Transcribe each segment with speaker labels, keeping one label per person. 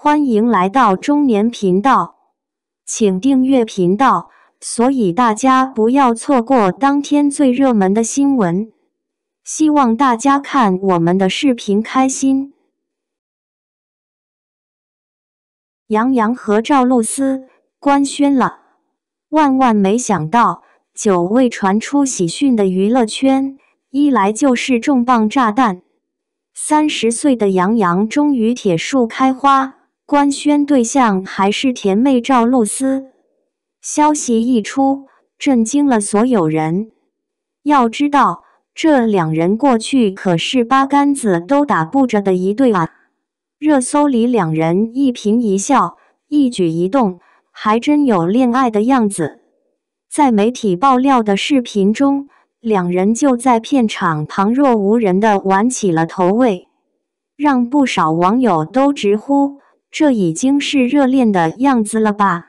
Speaker 1: 欢迎来到中年频道，请订阅频道，所以大家不要错过当天最热门的新闻。希望大家看我们的视频开心。杨洋和赵露思官宣了，万万没想到，久未传出喜讯的娱乐圈，一来就是重磅炸弹。三十岁的杨洋终于铁树开花。官宣对象还是甜妹赵露思，消息一出，震惊了所有人。要知道，这两人过去可是八竿子都打不着的一对啊！热搜里两人一颦一笑、一举一动，还真有恋爱的样子。在媒体爆料的视频中，两人就在片场旁若无人的玩起了投喂，让不少网友都直呼。这已经是热恋的样子了吧？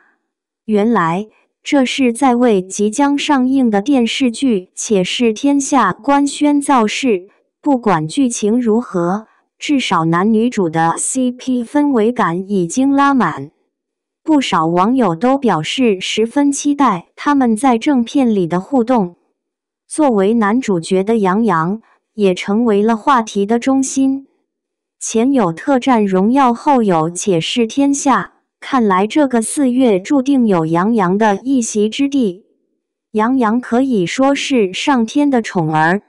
Speaker 1: 原来这是在为即将上映的电视剧《且试天下》官宣造势。不管剧情如何，至少男女主的 CP 氛围感已经拉满。不少网友都表示十分期待他们在正片里的互动。作为男主角的杨洋也成为了话题的中心。前有特战荣耀，后有且试天下。看来这个四月注定有杨洋的一席之地。杨洋可以说是上天的宠儿，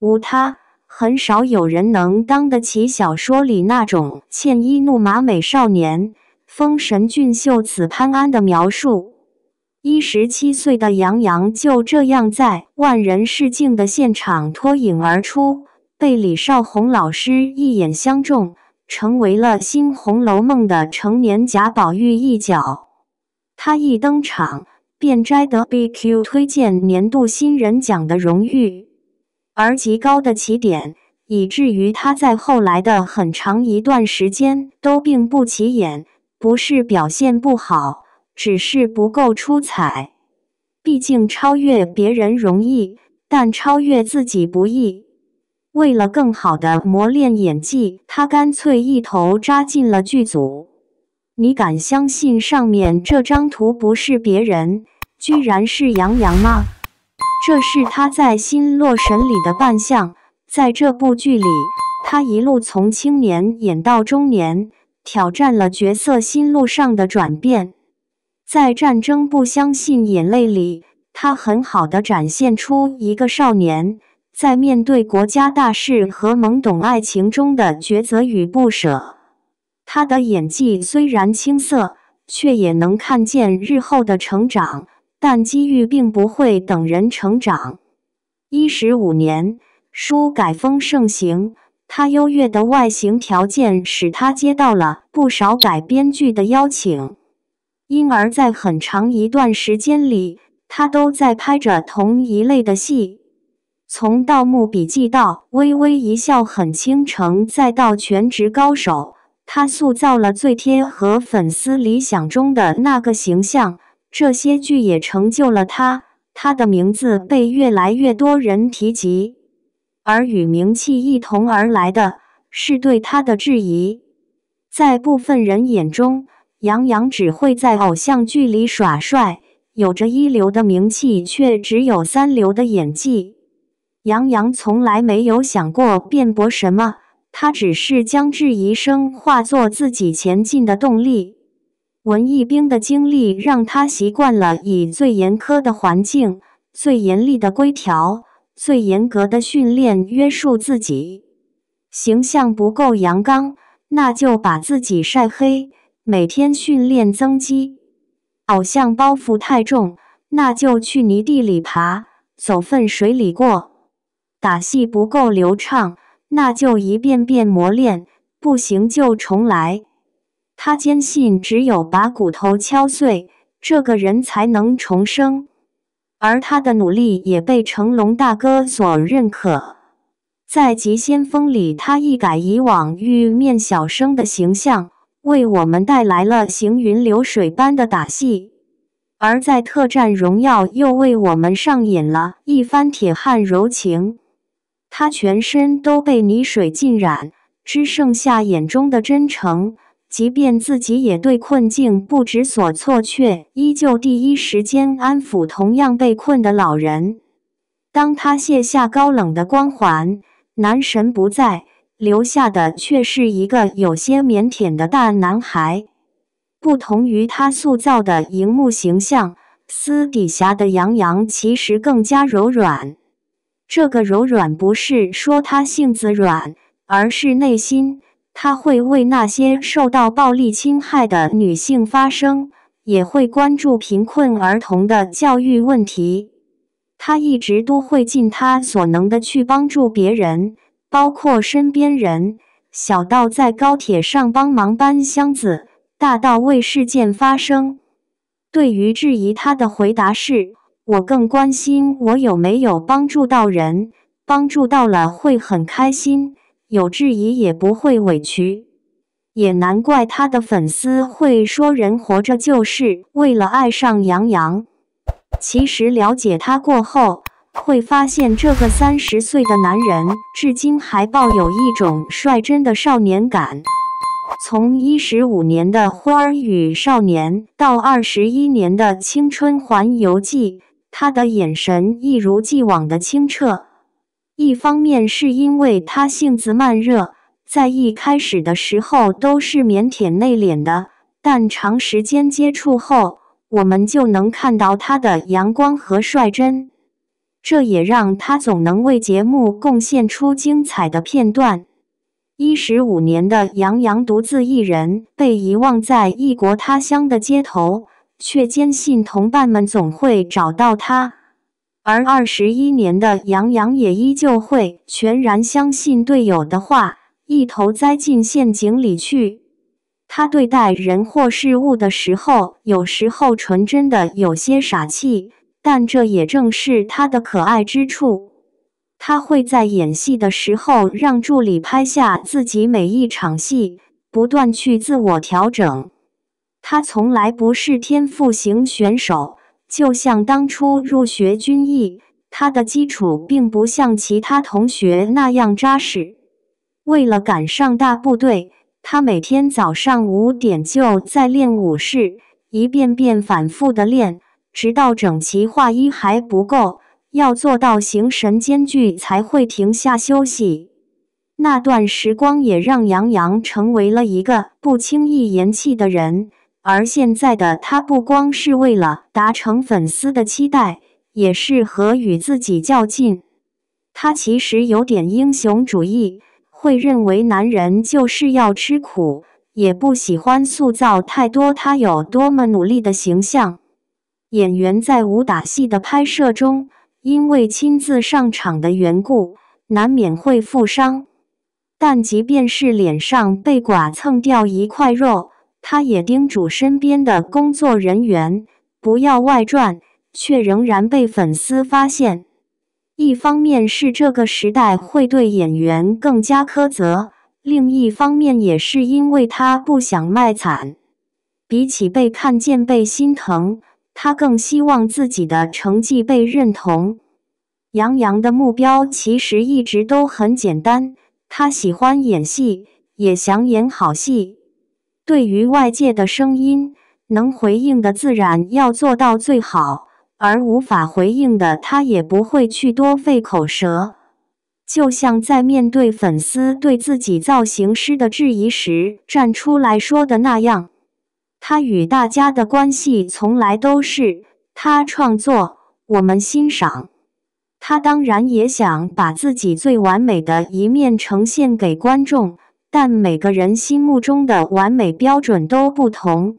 Speaker 1: 无他，很少有人能当得起小说里那种倩衣怒马美少年、风神俊秀此潘安的描述。一十七岁的杨洋就这样在万人试镜的现场脱颖而出。被李少红老师一眼相中，成为了新《红楼梦》的成年贾宝玉一角。他一登场便摘得 BQ 推荐年度新人奖的荣誉，而极高的起点，以至于他在后来的很长一段时间都并不起眼。不是表现不好，只是不够出彩。毕竟超越别人容易，但超越自己不易。为了更好的磨练演技，他干脆一头扎进了剧组。你敢相信上面这张图不是别人，居然是杨洋吗？这是他在《新洛神》里的扮相。在这部剧里，他一路从青年演到中年，挑战了角色心路上的转变。在《战争不相信眼泪》里，他很好的展现出一个少年。在面对国家大事和懵懂爱情中的抉择与不舍，他的演技虽然青涩，却也能看见日后的成长。但机遇并不会等人成长。一十五年，书改风盛行，他优越的外形条件使他接到了不少改编剧的邀请，因而，在很长一段时间里，他都在拍着同一类的戏。从《盗墓笔记》到《微微一笑很倾城》，再到《全职高手》，他塑造了最贴合粉丝理想中的那个形象。这些剧也成就了他，他的名字被越来越多人提及。而与名气一同而来的是对他的质疑。在部分人眼中，杨洋只会在偶像剧里耍帅，有着一流的名气，却只有三流的演技。杨洋从来没有想过辩驳什么，他只是将质疑声化作自己前进的动力。文艺兵的经历让他习惯了以最严苛的环境、最严厉的规条、最严格的训练约束自己。形象不够阳刚，那就把自己晒黑，每天训练增肌。偶像包袱太重，那就去泥地里爬，走粪水里过。打戏不够流畅，那就一遍遍磨练，不行就重来。他坚信，只有把骨头敲碎，这个人才能重生。而他的努力也被成龙大哥所认可。在《急先锋》里，他一改以往玉面小生的形象，为我们带来了行云流水般的打戏；而在《特战荣耀》，又为我们上演了一番铁汉柔情。他全身都被泥水浸染，只剩下眼中的真诚。即便自己也对困境不知所措，却依旧第一时间安抚同样被困的老人。当他卸下高冷的光环，男神不在，留下的却是一个有些腼腆的大男孩。不同于他塑造的荧幕形象，私底下的杨洋其实更加柔软。这个柔软不是说他性子软，而是内心他会为那些受到暴力侵害的女性发声，也会关注贫困儿童的教育问题。他一直都会尽他所能的去帮助别人，包括身边人，小到在高铁上帮忙搬箱子。大到为事件发声，对于质疑他的回答是：“我更关心我有没有帮助到人，帮助到了会很开心，有质疑也不会委屈。”也难怪他的粉丝会说：“人活着就是为了爱上杨洋。”其实了解他过后，会发现这个三十岁的男人至今还抱有一种率真的少年感。从一十五年的《花儿与少年》到二十一年的《青春环游记》，他的眼神一如既往的清澈。一方面是因为他性子慢热，在一开始的时候都是腼腆内敛的，但长时间接触后，我们就能看到他的阳光和率真。这也让他总能为节目贡献出精彩的片段。一十五年的杨洋独自一人被遗忘在异国他乡的街头，却坚信同伴们总会找到他；而二十一年的杨洋也依旧会全然相信队友的话，一头栽进陷阱里去。他对待人或事物的时候，有时候纯真的有些傻气，但这也正是他的可爱之处。他会在演戏的时候让助理拍下自己每一场戏，不断去自我调整。他从来不是天赋型选手，就像当初入学军艺，他的基础并不像其他同学那样扎实。为了赶上大部队，他每天早上五点就在练武士，一遍遍反复的练，直到整齐划一还不够。要做到形神兼具，才会停下休息。那段时光也让杨洋成为了一个不轻易言弃的人。而现在的他，不光是为了达成粉丝的期待，也是和与自己较劲。他其实有点英雄主义，会认为男人就是要吃苦，也不喜欢塑造太多他有多么努力的形象。演员在武打戏的拍摄中。因为亲自上场的缘故，难免会负伤。但即便是脸上被剐蹭掉一块肉，他也叮嘱身边的工作人员不要外传，却仍然被粉丝发现。一方面是这个时代会对演员更加苛责，另一方面也是因为他不想卖惨。比起被看见、被心疼。他更希望自己的成绩被认同。杨洋的目标其实一直都很简单，他喜欢演戏，也想演好戏。对于外界的声音，能回应的自然要做到最好，而无法回应的，他也不会去多费口舌。就像在面对粉丝对自己造型师的质疑时，站出来说的那样。他与大家的关系从来都是他创作，我们欣赏。他当然也想把自己最完美的一面呈现给观众，但每个人心目中的完美标准都不同。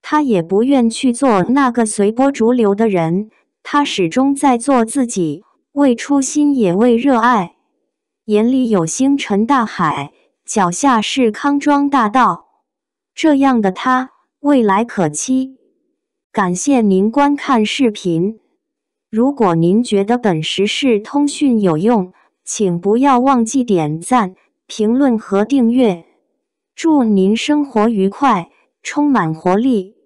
Speaker 1: 他也不愿去做那个随波逐流的人，他始终在做自己，为初心也为热爱。眼里有星辰大海，脚下是康庄大道，这样的他。未来可期，感谢您观看视频。如果您觉得本时事通讯有用，请不要忘记点赞、评论和订阅。祝您生活愉快，充满活力！